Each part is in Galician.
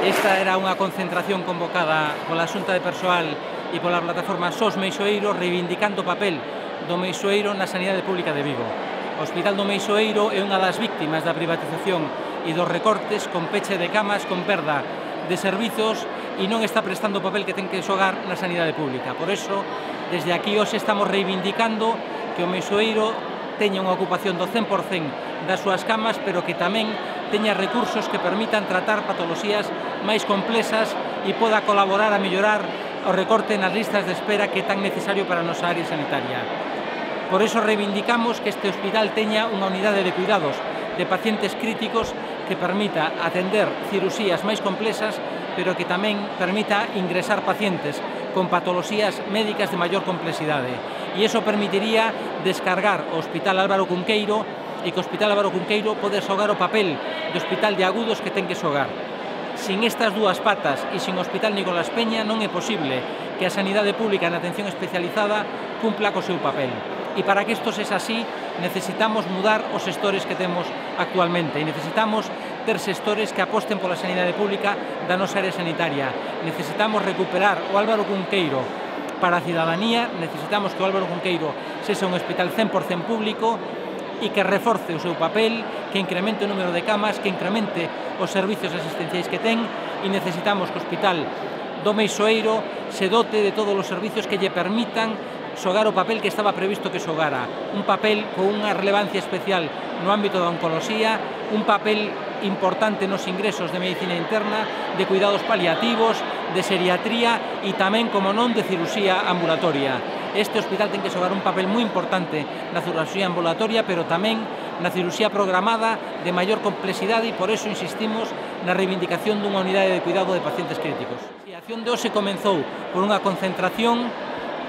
Esta era unha concentración convocada pola Xunta de Persoal e pola plataforma SOS Meixoeiro reivindicando o papel do Meixoeiro na sanidade pública de Vigo. O Hospital do Meixoeiro é unha das víctimas da privatización e dos recortes con peche de camas, con perda de servizos e non está prestando o papel que ten que xogar na sanidade pública. Por eso, desde aquí hoxe estamos reivindicando que o Meixoeiro teña unha ocupación do 100% das súas camas, pero que tamén teña recursos que permitan tratar patoloxías máis complexas e poda colaborar a mellorar o recorte nas listas de espera que é tan necesario para a nosa área sanitaria. Por eso reivindicamos que este hospital teña unha unidade de cuidados de pacientes críticos que permita atender cirusías máis complexas, pero que tamén permita ingresar pacientes con patoloxías médicas de maior complexidade. E iso permitiría descargar o Hospital Álvaro Cunqueiro e que o Hospital Álvaro Cunqueiro pode xogar o papel do Hospital de Agudos que ten que xogar. Sin estas dúas patas e sin o Hospital Nicolás Peña non é posible que a sanidade pública na atención especializada cumpla co seu papel. E para que isto sexa así, necesitamos mudar os sectores que temos actualmente e necesitamos ter sectores que aposten pola sanidade pública da nosa área sanitaria. Necesitamos recuperar o Álvaro Cunqueiro para a cidadanía, necesitamos que o Álvaro Cunqueiro sexa un hospital 100% público e que reforce o seu papel, que incremente o número de camas, que incremente os servicios asistenciais que ten e necesitamos que o hospital do Meixoeiro se dote de todos os servicios que lle permitan xogar o papel que estaba previsto que xogara. Un papel con unha relevancia especial no ámbito da oncoloxía, un papel importante nos ingresos de medicina interna, de cuidados paliativos, de seriatría e tamén, como non, de cirusía ambulatoria este hospital ten que xogar un papel moi importante na cirurxía ambulatoria, pero tamén na cirurxía programada de maior complexidade e por eso insistimos na reivindicación dunha unidade de cuidado de pacientes críticos. A acción de hoxe comenzou por unha concentración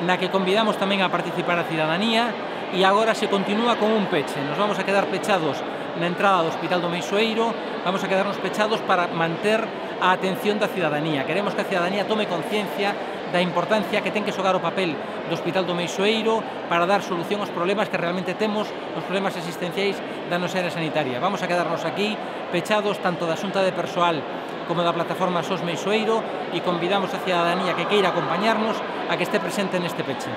na que convidamos tamén a participar a cidadanía e agora se continúa con un peche. Nos vamos a quedar pechados na entrada do Hospital do Meixoeiro, vamos a quedarnos pechados para manter a atención da cidadanía. Queremos que a cidadanía tome conciencia da importancia que ten que xogar o papel do Hospital do Meixoeiro para dar solución aos problemas que realmente temos, os problemas existenciais da nosa área sanitaria. Vamos a quedarnos aquí pechados tanto da Xunta de Persoal como da plataforma SOS Meixoeiro e convidamos a cidadanía que queira acompañarnos a que este presente neste peche.